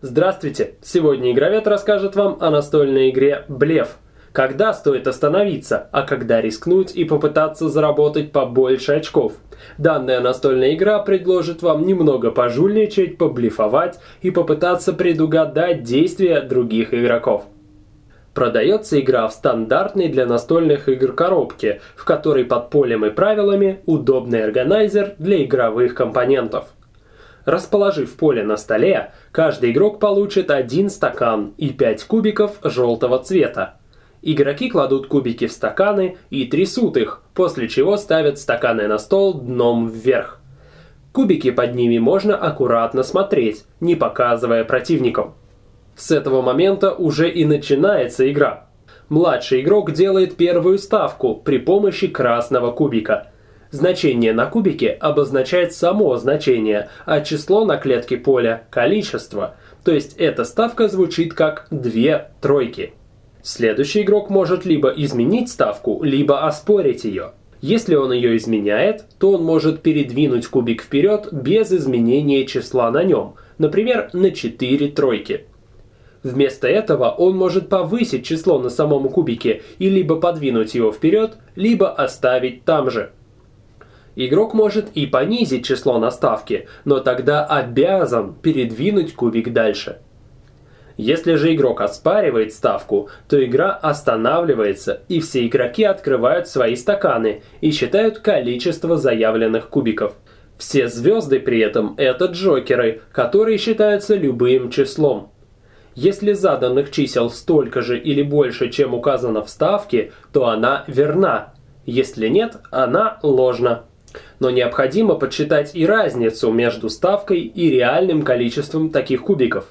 Здравствуйте! Сегодня Игровед расскажет вам о настольной игре «Блеф». Когда стоит остановиться, а когда рискнуть и попытаться заработать побольше очков. Данная настольная игра предложит вам немного пожульничать, поблефовать и попытаться предугадать действия других игроков. Продается игра в стандартной для настольных игр коробке, в которой под полем и правилами удобный органайзер для игровых компонентов. Расположив поле на столе, каждый игрок получит один стакан и 5 кубиков желтого цвета. Игроки кладут кубики в стаканы и трясут их, после чего ставят стаканы на стол дном вверх. Кубики под ними можно аккуратно смотреть, не показывая противникам. С этого момента уже и начинается игра. Младший игрок делает первую ставку при помощи красного кубика – Значение на кубике обозначает само значение, а число на клетке поля – количество. То есть эта ставка звучит как две тройки. Следующий игрок может либо изменить ставку, либо оспорить ее. Если он ее изменяет, то он может передвинуть кубик вперед без изменения числа на нем, например, на 4 тройки. Вместо этого он может повысить число на самом кубике и либо подвинуть его вперед, либо оставить там же. Игрок может и понизить число на ставке, но тогда обязан передвинуть кубик дальше. Если же игрок оспаривает ставку, то игра останавливается, и все игроки открывают свои стаканы и считают количество заявленных кубиков. Все звезды при этом это джокеры, которые считаются любым числом. Если заданных чисел столько же или больше, чем указано в ставке, то она верна. Если нет, она ложна но необходимо подсчитать и разницу между ставкой и реальным количеством таких кубиков.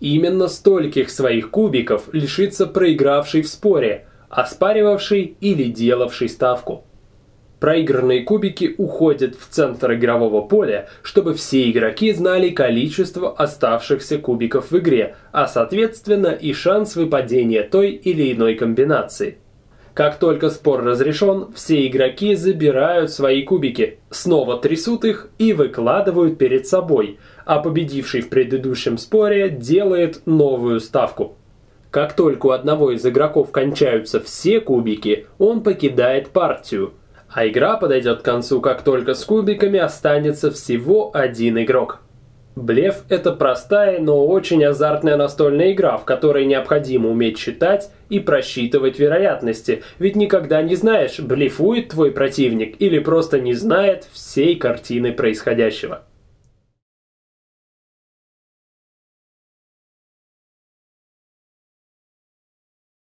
Именно стольких своих кубиков лишится проигравший в споре, оспаривавший или делавший ставку. Проигранные кубики уходят в центр игрового поля, чтобы все игроки знали количество оставшихся кубиков в игре, а соответственно и шанс выпадения той или иной комбинации. Как только спор разрешен, все игроки забирают свои кубики, снова трясут их и выкладывают перед собой, а победивший в предыдущем споре делает новую ставку. Как только у одного из игроков кончаются все кубики, он покидает партию, а игра подойдет к концу, как только с кубиками останется всего один игрок. Блеф – это простая, но очень азартная настольная игра, в которой необходимо уметь считать и просчитывать вероятности, ведь никогда не знаешь, блефует твой противник или просто не знает всей картины происходящего.